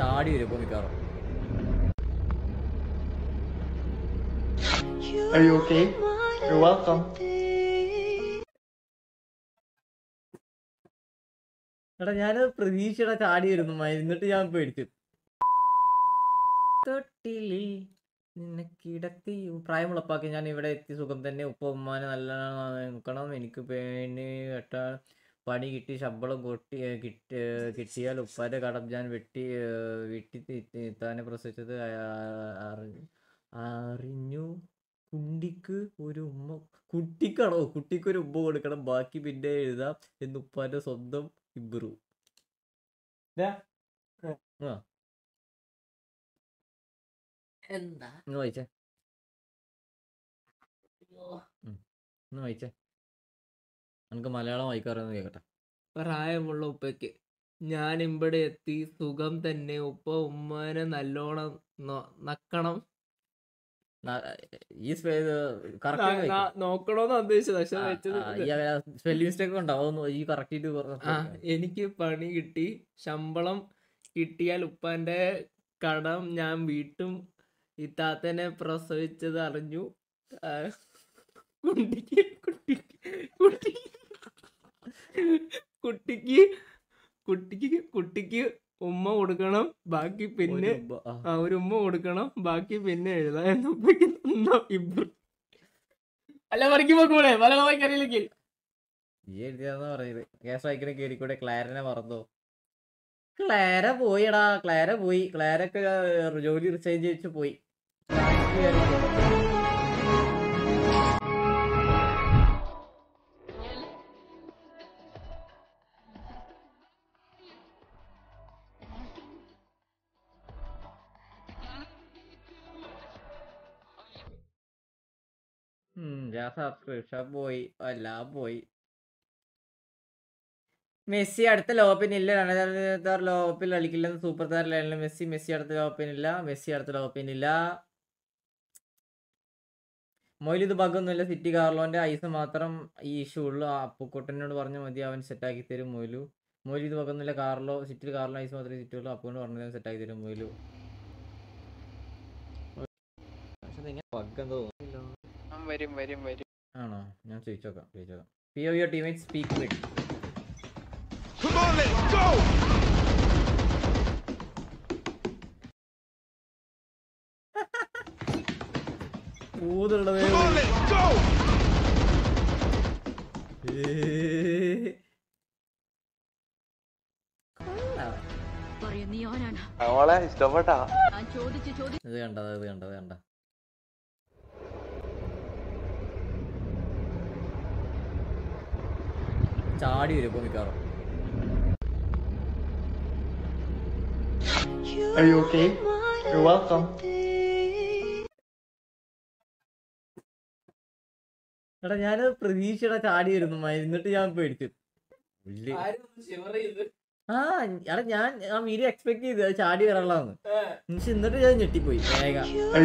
ചാടി വരും ഇപ്പൊ മിക്കവാറും. Are you okay? You're welcome. എടാ ഞാൻ പ്രതീക്ഷയുടെ ചാടി വരുന്നു എന്നിട്ട് ഞാൻ പേടിച്ചു. തൊട്ടിലി നിന്നെ കിടത്തി പ്രായമുളപ്പാക്കി ഞാൻ ഇവിടെ എത്തി. സുഖം തന്നെ. ഉപ്പ ഉമ്മാനെ നല്ല നോക്കണം എനിക്ക് പേണി വെട്ടാ പണി കിട്ടി ശമ്പളം കൊട്ടി കിട്ടി കിട്ടിയാൽ ഉപ്പാന്റെ കടം ഞാൻ വെട്ടി വെട്ടി താനെ പ്രസവിച്ചത്. അറിഞ്ഞു. കുണ്ടിക്ക് ഒരു ഉമ്മ കുട്ടിക്കാണോ? കുട്ടിക്ക് ഒരു ഉമ്മ കൊടുക്കണം. ബാക്കി പിന്നെ എഴുതാം എന്ന് ഉപ്പാന്റെ സ്വന്തം ഇബ്രു. ആ. എന്താ? വായിച്ചേ. വായിച്ചേ. എനിക്ക് മലയാളം വായിക്കാറെന്ന് കേൾക്കട്ടെ. പ്രായമുള്ള ഉപ്പയ്ക്ക് ഞാൻ ഇവിടെ എത്തി സുഖം തന്നെ ഉപ്പ ഉമ്മനെ നല്ലോണം നക്കണം. ഈ നോക്കണോന്ന് ഉദ്ദേശിച്ചത് പക്ഷെ വെച്ചത് ഇത്. സ്പെല്ലിംഗ് മിസ്റ്റേക്ക് ഉണ്ടാവും. അതൊന്ന് ഈ കറക്റ്റ് എനിക്ക് പണി കിട്ടി ശമ്പളം കിട്ടിയാൽ ഉപ്പാന്റെ കടം ഞാൻ വീട്ടും ഇത്താത്തനെ പ്രസവിച്ചത് അറിഞ്ഞു. കുട്ടിക്ക് കുട്ടിക്ക് കുട്ടിക്ക് കുട്ടി കുട്ടിക്ക് കുട്ടിക്ക് കുട്ടിക്ക് ഉമ്മ കൊടുക്കണം. ബാക്കി പിന്നെ ആ. ഒരു ഉമ്മ കൊടുക്കണം. ബാക്കി പിന്നെ എഴുതാം എന്ന് ഉപ്പയ്ക്ക് തന്ന ഇബ്രു. അല്ല പഠിക്കുമ്പോ പോക്കൂടെ മലയാളം വായിക്കറിയില്ലെങ്കിൽ ഈ എഴുതിയാന്ന് പറയുന്നത്. കേസ് വായിക്കണ കേറിക്കൂടെ ക്ലാരനെ മറന്നോ? ക്ലാര പോയിടാ. ക്ലാര പോയി. ക്ലാരൊക്കെ ജോലി റിസൈൻ ചെയ്യിച്ചു പോയി. ഉം, subscribe സബ്സ്ക്രിപ്ഷൻ പോയി എല്ലാം പോയി. മെസ്സി അടുത്ത ലോപ്പിനില്ല. രണ്ടായിരത്തി ലോപ്പിൽ കളിക്കില്ലെന്ന് സൂപ്പർ താരം മെസ്സി മെസ്സി അടുത്ത ലോപ്പിനില്ല. മെസ്സി അടുത്ത ലോപ്പിനില്ല. മൊയിലിത് ബഗ്ഗൊന്നുമില്ല സിറ്റി കാർലോന്റെ ഐസ് മാത്രം ഈ ഇഷ്യൂ ഉള്ളു. അപ്പുക്കുട്ടനോട് പറഞ്ഞാൽ മതി അവൻ സെറ്റാക്കി തരും മൊയിലു. മൊയിലിത് ബഗ്ഗൊന്നുമില്ല കാർലോ സിറ്റിൽ കാർലോ ഐസ് മാത്രമേ സിറ്റി ഉള്ളൂ അപ്പുകൊണ്ട് പറഞ്ഞത് സെറ്റാക്കി തരും മൊയിലു. പക്ഷെ ഇങ്ങനെ ബഗ് എന്തോ വരും വരും വരും. ആണോ? ഞാൻ ചോദിച്ചോക്കാം ചോദിച്ചോക്കാം. പി O your teammate speak Come on, let's go! ഊതുള്ളത് അവളെ ഇഷ്ടപ്പെട്ടാ. ഇത് കണ്ടത് ഇത് കണ്ടത് കണ്ട? ചാടി വരും ഇപ്പൊ മിക്കവാറും. Are you okay? You're welcome. എടാ ഞാൻ പ്രതീക്ഷയുടെ ചാടി വരുന്നു എന്നിട്ട് ഞാൻ പേടിച്ചു. ആ എടാ ഞാൻ ആ വീഡിയോ എക്സ്പെക്ട് ചെയ്ത് ചാടി വരാനുള്ളതാണ്. പക്ഷെ എന്നിട്ട് ഞാൻ ഞെട്ടിപ്പോയി വേഗ. Are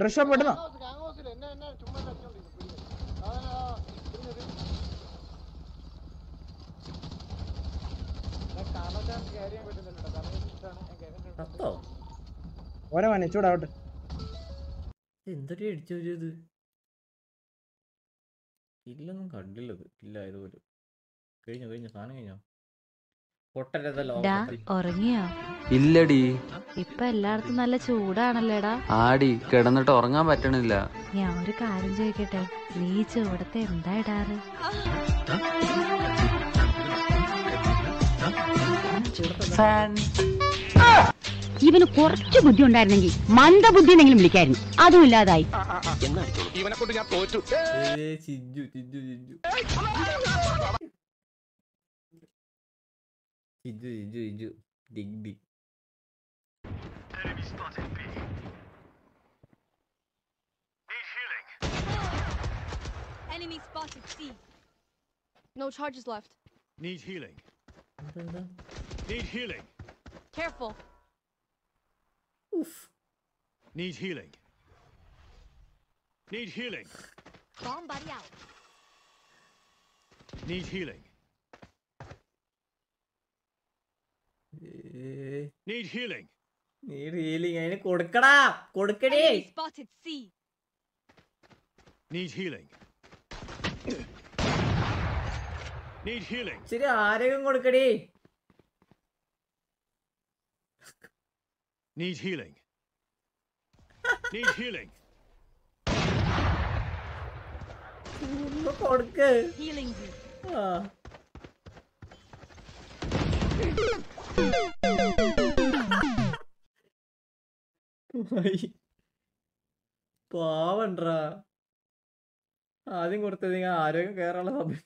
ഡ്രസ് പെട്ടെന്ന്? ഓരോ മനെ ചൂടാവട്ടെ. എന്തൊരു ഇത് ഇല്ലൊന്നും കണ്ടില്ലത്. ഇല്ല ഇതുപോലും കഴിഞ്ഞു കഴിഞ്ഞു സാധനം കഴിഞ്ഞോ? ഇല്ലടി. ഇപ്പൊ എല്ലായിടത്തും നല്ല ചൂടാണല്ലേടാ? ആടി കിടന്നിട്ട് ഉറങ്ങാൻ പറ്റണില്ല. ഞാൻ ഒരു കാര്യം ചോദിക്കട്ടെ? നീ ചൂടത്തെ എന്താ ഇടാറ്? ഫാൻ. ഇവന് കുറച്ച് ബുദ്ധി ഉണ്ടായിരുന്നെങ്കിൽ മന്ദബുദ്ധി എന്നെങ്കിലും വിളിക്കായിരുന്നു. അതും ഇല്ലാതായി. ഇവനെ കൊണ്ട് ഞാൻ തോറ്റു. Chinchu Chinchu Chinchu. Sejuk sejuk sejuk Dig dig. Enemy spotted B. Need healing. Enemy spotted C. No charges left. Need healing. Need healing. Careful. Oof. Need healing. Need healing. Bomb body out. Need healing. ഏ Need healing. നീ റീലിങ് അതിന് കൊടുക്കടാ കൊടുക്കടേ Enemy spotted C. Need healing. Need healing. ശരി ആരോഗ്യം കൊടുക്കടേ Need healing. Need healing. ഒന്ന് കൊടുക്ക് Healing you. ആ പാവണ്ടാ ആദ്യം കൊടുത്തത് ആരോഗ്യം കയറാനുള്ള സമയം.